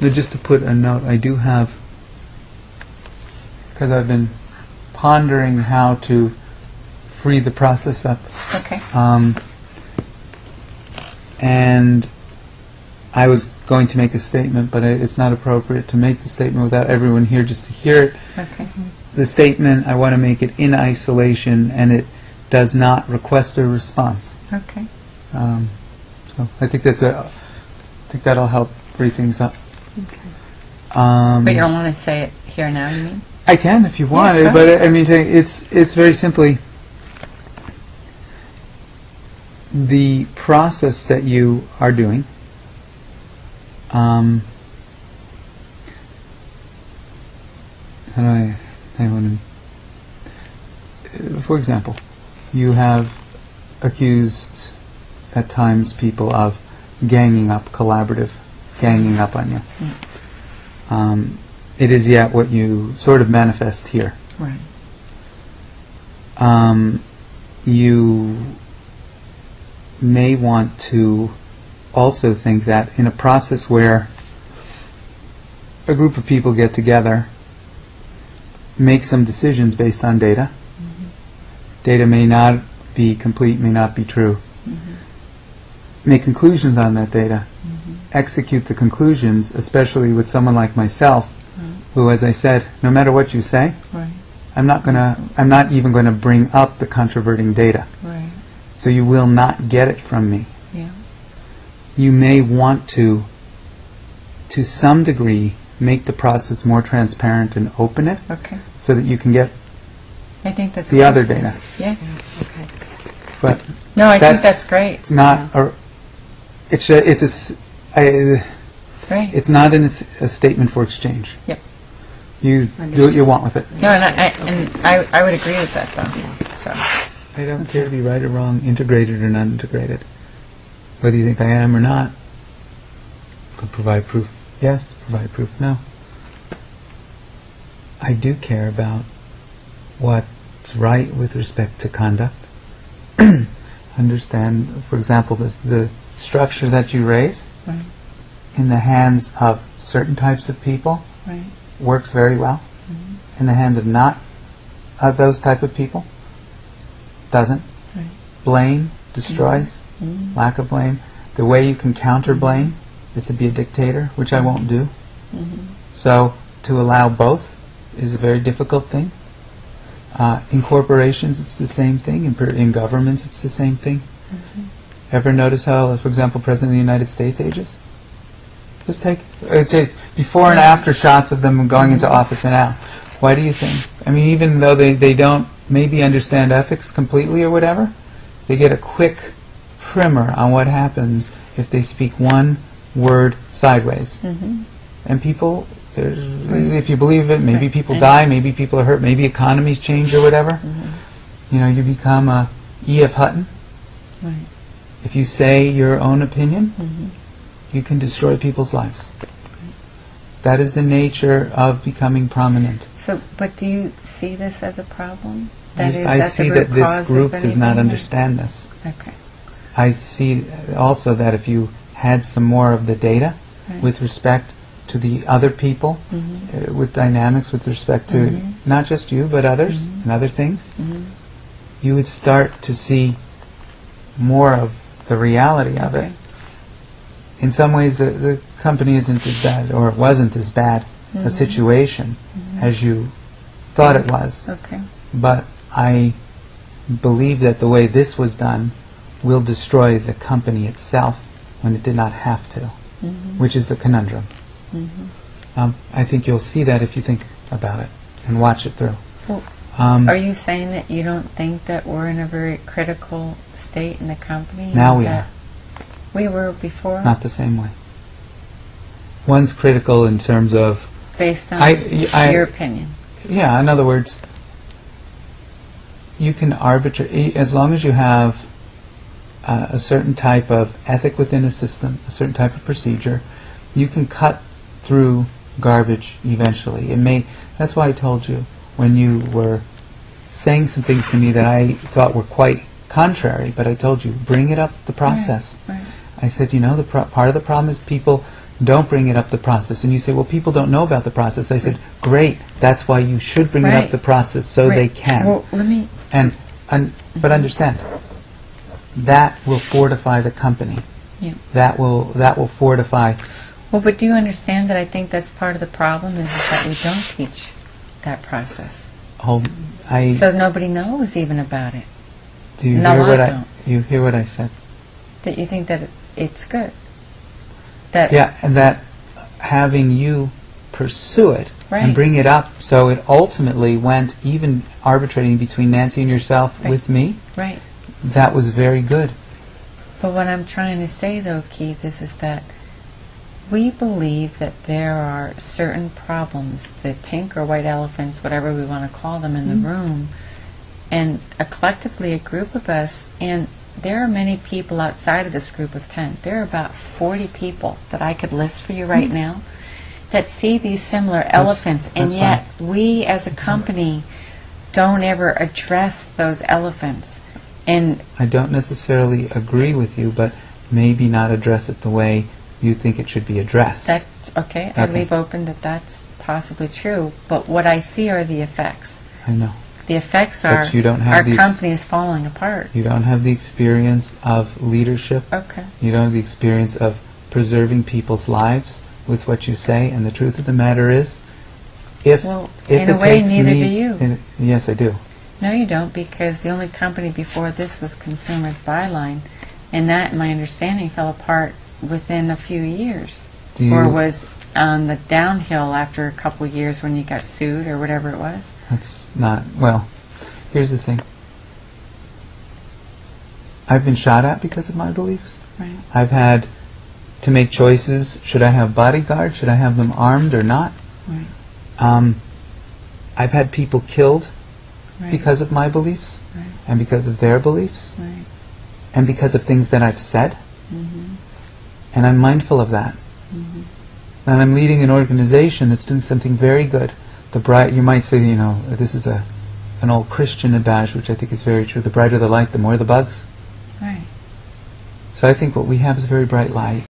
No, just to put a note, I do have, because I've been pondering how to free the process up. Okay. Um, and I was going to make a statement, but it's not appropriate to make the statement without everyone here just to hear it. Okay. The statement, I want to make it in isolation, and it does not request a response. Okay. Um, so I think that's a, I think that'll help free things up. Um, But you don't want to say it here now, you mean? I can if you want, Yeah, but I mean, it's it's very simply the process that you are doing. Um, how do I? I want to. For example, you have accused at times people of ganging up, collaborative, ganging up on you. Um, it is yet what you sort of manifest here. Right. Um, you may want to also think that in a process where a group of people get together, make some decisions based on data. Data may not be complete, may not be true. Make conclusions on that data. Execute the conclusions, especially with someone like myself, mm-hmm. who, as I said, no matter what you say, Right. I'm not gonna. I'm not even going to bring up the controverting data. Right. So you will not get it from me. Yeah. You may want to, to some degree, make the process more transparent and open it, Okay. so that you can get I think that's the good. other data. Yeah. Okay. But No, I That- think that's great. it's not. A, it's a. It's a. s- I- Right. it's not an, a statement for exchange. Yep. You do what you want with it. no, and I, I and I, I would agree with that though. So. I don't care to be right or wrong, integrated or not integrated. Whether you think I am or not, could provide proof. Yes, provide proof. No. I do care about what's right with respect to conduct. Understand, for example, the, the structure that you raise Right. in the hands of certain types of people Right. works very well. In the hands of not of those type of people, doesn't. Right. Blame destroys. Mhm. Lack of blame. The way you can counter blame is to be a dictator, which I won't do. Mhm. So to allow both is a very difficult thing. Uh, in corporations, it's the same thing. In, per- in governments, it's the same thing. Ever notice how, for example, President of the United States ages? Just take, uh, take before and after shots of them going into office and out. Why do you think? I mean, even though they, they don't maybe understand ethics completely or whatever, they get a quick primer on what happens if they speak one word sideways. Mhm. And people, there's- if you believe it, maybe people die, maybe people are hurt, maybe economies change or whatever. You know, you become a E.F. Hutton. Right. If you say your own opinion, Mhm. you can destroy people's lives. That is the nature of becoming prominent. So, but do you see this as a problem? I- That is, I see that this group does not understand this. Okay. I see also that if you had some more of the data Right. with respect to the other people, Mhm. uh, with dynamics with respect to Mhm. not just you but others Mhm. and other things, Mhm. you would start to see more of the reality of Okay. it. In some ways, the, the company isn't as bad, or it wasn't as bad a Mhm. situation as you thought it was. Okay. But I believe that the way this was done will destroy the company itself when it did not have to, Mhm. which is the conundrum. Mhm. Um, I think you'll see that if you think about it and watch it through. Well, Um, Are you saying that you don't think that we're in a very critical state in the company? Now we are. We were before, not the same way. One's critical in terms of, based on I- I- your opinion. yeah, in other words, you can arbitrate, as long as you have uh, a certain type of ethic within a system, a certain type of procedure, you can cut through garbage eventually. It may, that's why I told you when you were saying some things to me that I thought were quite contrary, but I told you, bring it up the process. Right. I said, you know, the pro- part of the problem is people don't bring it up the process. And you say, well, people don't know about the process. I said, great, that's why you should bring it up the process so they can. Well, let me, And, un, but mm-hmm. understand, that will fortify the company. Yeah. That will that will fortify. well, but do you understand that I think that's part of the problem is that we don't teach that process. Hold, I So nobody knows even about it. do you no, hear what I I don't. you hear what I said? That you think that it's good. That Yeah, and that having you pursue it Right. and bring it up, so it ultimately went even arbitrating between Nancy and yourself Right. with me. right. That was very good. But what I'm trying to say, though, Keith, is, is that we believe that there are certain problems, the pink or white elephants, whatever we want to call them, in the mm-hmm. room, and a collectively a group of us, and there are many people outside of this group of 10. There are about 40 people that I could list for you right mm-hmm. now that see these similar elephants, and that's yet we as a company don't ever address those elephants. And I don't necessarily agree with you, but maybe not address it the way you think it should be addressed. That's okay. I Okay. leave open that that's possibly true. But what I see are the effects. I know. The effects But are you don't have our the ex- company is falling apart. You don't have the experience of leadership. Okay. You don't have the experience of preserving people's lives with what you say. And the truth of the matter is, if Well, if in it a way, takes neither me, do you. in- yes, I do. No, you don't, because the only company before this was Consumers Buyline, and that, in my understanding, fell apart within a few years, Do you? or was on the downhill after a couple of years when you got sued or whatever it was. That's not well. Here's the thing. I've been shot at because of my beliefs. Right. I've had to make choices. Should I have bodyguards? Should I have them armed or not? Right. Um, I've had people killed Right. because of my beliefs Right. and because of their beliefs Right. and because of things that I've said. Mhm. And I'm mindful of that. Mhm. And I'm leading an organization that's doing something very good. The bright, you might say, you know, this is a an old Christian adage, which I think is very true. The brighter the light, the more the bugs. Right. So I think what we have is a very bright light.